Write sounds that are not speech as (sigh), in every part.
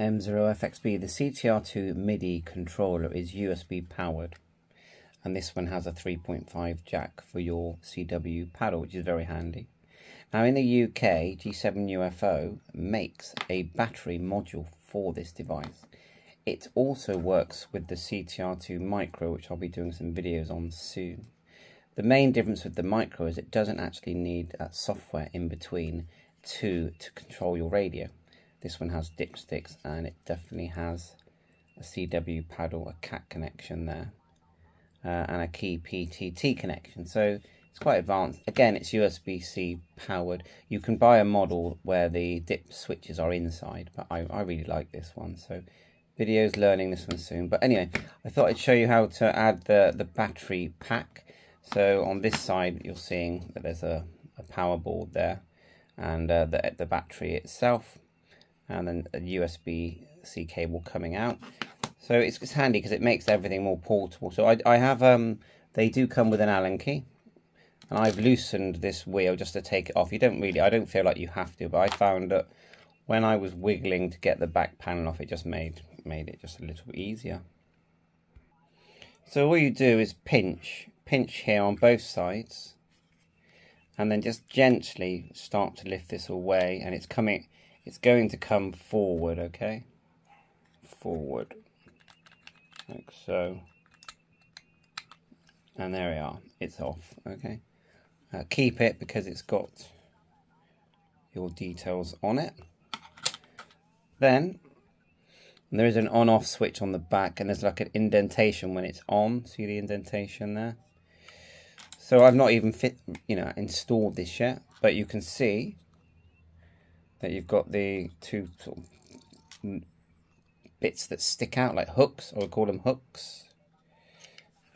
M0FXB, the CTR2 MIDI controller is USB powered and this one has a 3.5 jack for your CW paddle which is very handy. Now in the UK, G7 UFO makes a battery module for this device. It also works with the CTR2 Micro which I'll be doing some videos on soon. The main difference with the Micro is it doesn't actually need that software in between to, to control your radio. This one has dipsticks and it definitely has a CW paddle, a CAT connection there, uh, and a key PTT connection. So it's quite advanced. Again, it's USB-C powered. You can buy a model where the dip switches are inside, but I, I really like this one. So videos learning this one soon. But anyway, I thought I'd show you how to add the, the battery pack. So on this side, you're seeing that there's a, a power board there and uh, the, the battery itself and then a USB-C cable coming out. So it's, it's handy because it makes everything more portable. So I, I have, um, they do come with an Allen key. And I've loosened this wheel just to take it off. You don't really, I don't feel like you have to, but I found that when I was wiggling to get the back panel off, it just made, made it just a little bit easier. So all you do is pinch, pinch here on both sides, and then just gently start to lift this away, and it's coming, it's going to come forward, okay? Forward. Like so. And there we are. It's off, okay? Uh, keep it because it's got your details on it. Then there is an on-off switch on the back and there's like an indentation when it's on. See the indentation there? So I've not even fit, you know, installed this yet, but you can see that you've got the two sort of bits that stick out like hooks, I would call them hooks.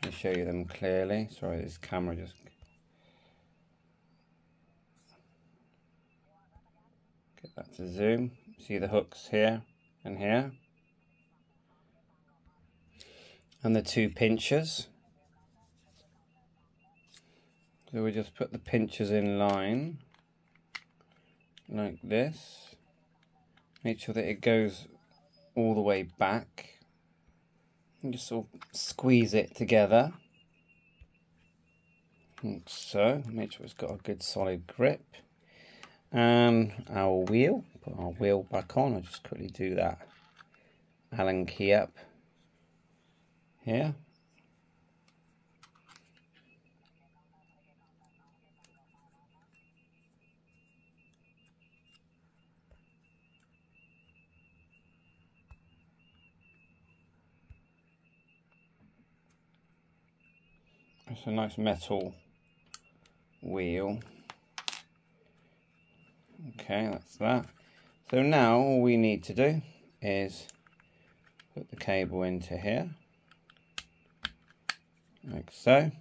Let me show you them clearly. Sorry, this camera just get that to zoom. See the hooks here and here. And the two pinchers. So we just put the pinchers in line like this. Make sure that it goes all the way back. And just sort of squeeze it together. Like so. Make sure it's got a good solid grip. And our wheel. Put our wheel back on. I'll just quickly do that. Allen key up here. It's a nice metal wheel. Okay, that's that. So now all we need to do is put the cable into here, like so.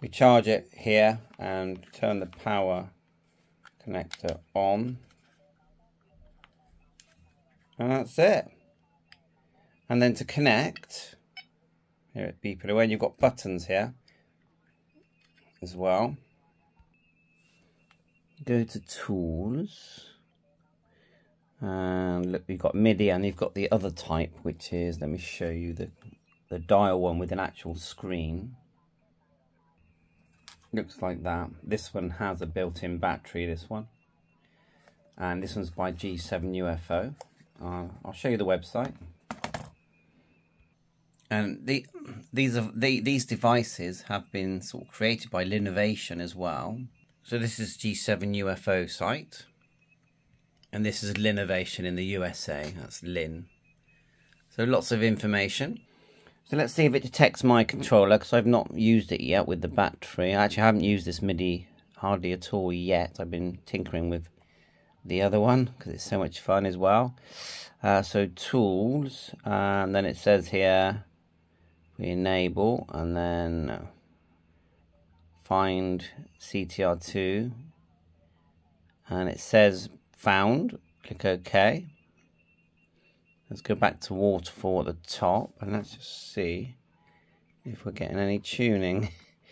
We charge it here and turn the power connector on. And that's it. And then to connect, here it Beeper away. and You've got buttons here as well. Go to Tools. And look, we've got MIDI and you've got the other type, which is, let me show you the, the dial one with an actual screen. Looks like that. This one has a built-in battery, this one. And this one's by G7 UFO. Uh, I'll show you the website and the, these are the, these devices have been sort of created by Lynovation as well. So this is G7 UFO site, and this is Lynovation in the USA. That's Lin. So lots of information. So let's see if it detects my controller because I've not used it yet with the battery. I actually haven't used this MIDI hardly at all yet. I've been tinkering with the other one because it's so much fun as well. Uh, so tools, and then it says here we enable and then find CTR2 and it says found click OK. Let's go back to waterfall at the top and let's just see if we're getting any tuning.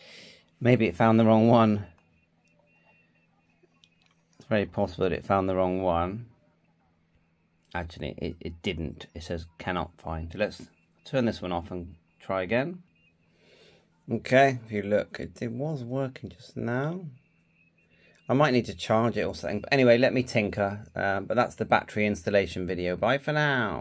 (laughs) Maybe it found the wrong one. It's very possible that it found the wrong one. Actually it, it didn't. It says cannot find. let's turn this one off and try again. Okay, if you look, it, it was working just now. I might need to charge it or something. But anyway, let me tinker. Um, but that's the battery installation video. Bye for now.